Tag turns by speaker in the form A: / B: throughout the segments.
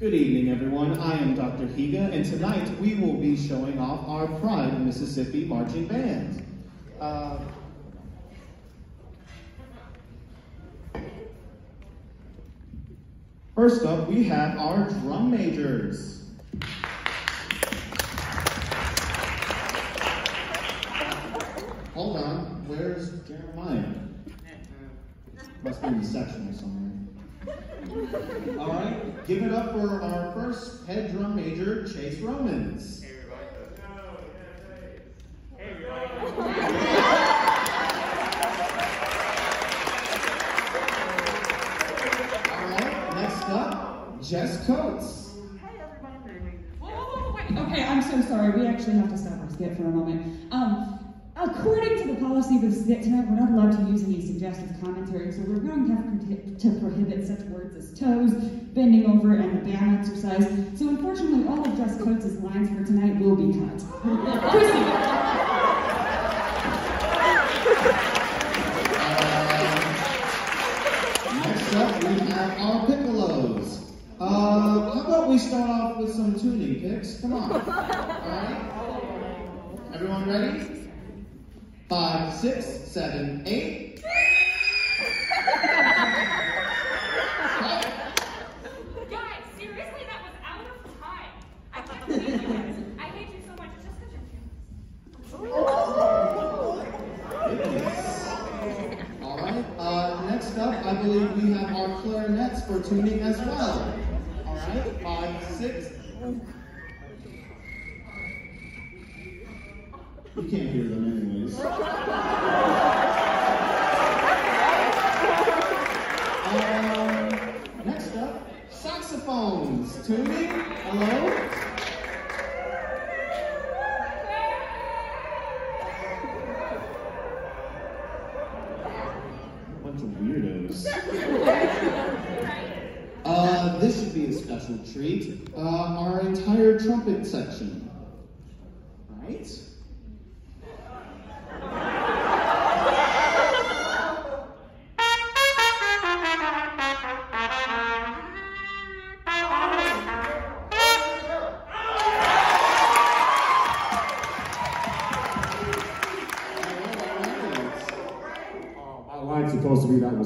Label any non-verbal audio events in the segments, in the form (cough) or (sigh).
A: Good evening, everyone. I am Dr. Higa, and tonight we will be showing off our Pride Mississippi Marching Band. Uh, first up, we have our drum majors. Hold on, where's Jeremiah? Must be in the sectional somewhere. All right, give it up for our first head drum major, Chase Romans. Hey, everybody. Hey, everybody. All right, next up, Jess Coates.
B: Whoa, whoa, whoa, wait. Okay, I'm so sorry. We actually have to stop our skit for a moment. Um, according to the policy of tonight, we're not allowed to use any suggestive commentary, so we're going to have to prohibit such words as toes, bending over, and the band exercise. So unfortunately, all of Jess Coates' lines for tonight will be cut.
A: Next up, we have our piccolos. Uh, how about we start off with some tuning picks? Come on. All right. Everyone ready? Five, six, seven, eight.
C: Guys, seriously, that was out of time. I can't believe you guys. I hate you so much just because you're Jewish.
A: All right. Uh, next up, I believe we have our clarinets for tuning as well. All right. Five, six. You can't hear them Um, next up, saxophones. Tuning. Hello. Bunch of weirdos. (laughs) Uh, this should be a special treat. Uh, our entire trumpet section. Right?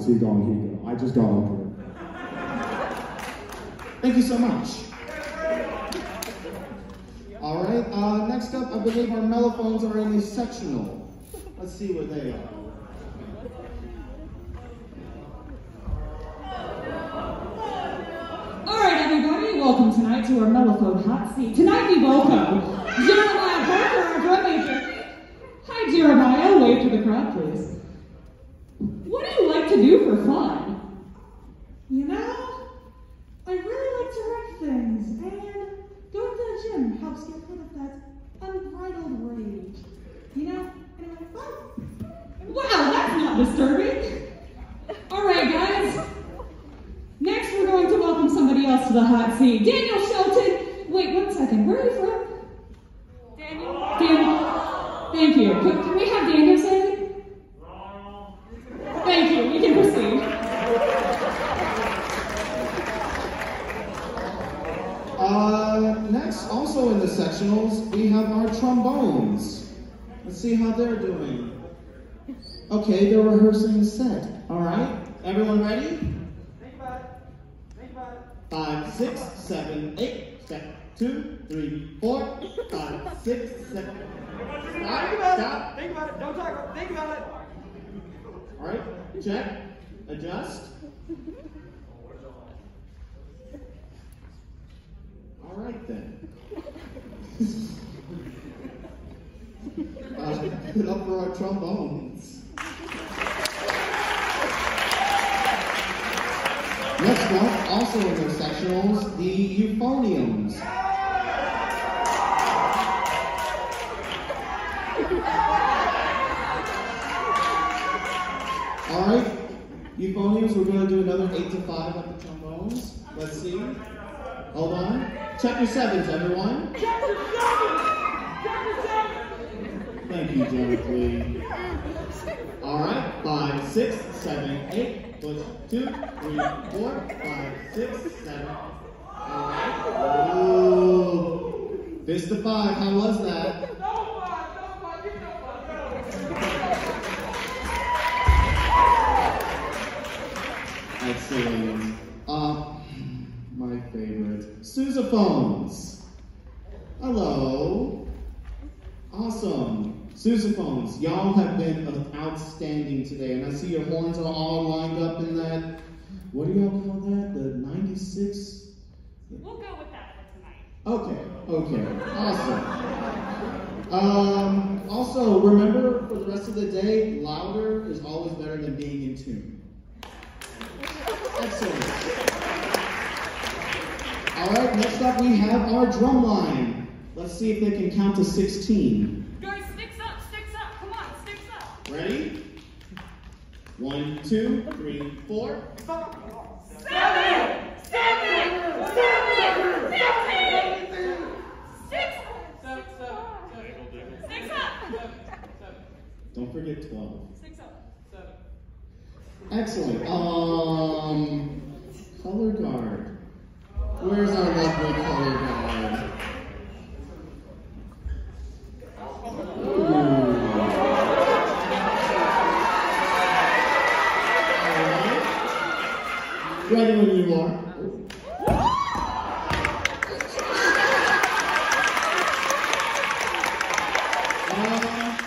D: To be that was he gone, he go. I just got up here.
A: Thank you so much. All right, uh, next up, I believe our mellophones are in the sectional. Let's see where they are.
B: All right, everybody, welcome tonight to our Mellophone Hot Seat. Tonight we welcome Jeremiah Parker, our drum major. Hi, Jeremiah. Wave to the crowd, please. What do you like to do for fun?
E: You know, I wreck things, and going to the gym helps get rid of that unbridled rage. You know, and i'm fun.
B: Wow, that's not disturbing. All right, guys. Next, we're going to welcome somebody else to the hot seat. Daniel Shelton. Wait, one second. Where are you from?
C: Daniel?
B: Daniel. Thank you. Can, can we have Daniel say it? Thank you. We can proceed.
A: Uh, next, also in the sectionals, we have our trombones. Let's see how they're doing. Okay, they're rehearsing a set. All right, everyone ready?
F: Think about it. Think about it.
A: Five, six, seven, eight. Step two, three, four, five, six, seven.
F: Think
A: Stop,
F: about
A: stop.
F: it. Think about it. Don't talk about it. Think about it.
A: All right, check, adjust. All right then. (laughs) uh, it up for our trombones. Next up, also in their sectionals, the euphoniums. All right, euphoniums, we're going to do another 8 to 5 at the trombones. Let's see. Hold on. Your sevens, everyone. Thank you, Jennifer. All right, five, six, seven, eight. Push two, three, four, five, six, seven. Ooh. Fist of five, how was that?
F: No fun, no fun, you know fun,
A: Excellent. Uh, my Sousaphones. Hello. Awesome. Sousaphones, y'all have been outstanding today, and I see your horns are all lined up in that. What do y'all call that? The 96?
C: We'll go with that for tonight.
A: Okay, okay, awesome. Um, also, remember for the rest of the day, louder is always better than being in tune. Excellent. All right, next up we have our drum line. Let's see if they can count to 16.
C: Guys, sticks up, sticks up. Come on, sticks up.
A: Ready? One, two, three, four.
C: Seven! Seven! Seven! Fifteen! Six! Six up!
A: Don't forget 12.
C: Six up. Seven.
A: Excellent. Um, color guard. Where's our lovely color? Ooh. Ready when you are. Uh,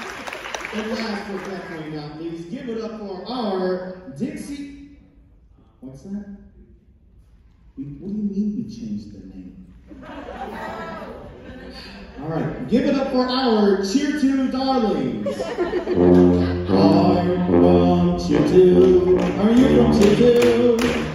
A: and last but definitely not least, give it up for our Dixie. What's that? We, what do you mean we changed their name? All right, give it up for our Cheer Two darlings. Oh, oh, I want you to. Are you from Cheer Two?